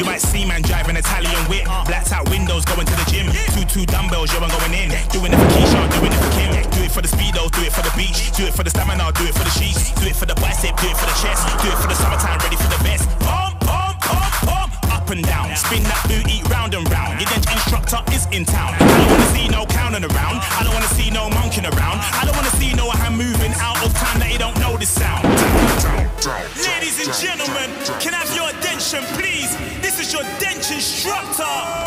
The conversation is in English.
You might see man driving Italian whip. Blacked out windows going to the gym. Two two dumbbells, yo, I'm going in. Doing it for Keisha, doing it for Kim. Do it for the speedos, do it for the beach. Do it for the stamina, do it for the sheets. Do it for the bicep, do it for the chest. Do it for the summertime, ready for the best. Pump, pump, pump, pump. Up and down. Spin that booty round and round. Your instructor is in town. I don't wanna see no counting around. I don't wanna see no monkeying around. I don't gentlemen, can I have your attention, please? This is your dench instructor.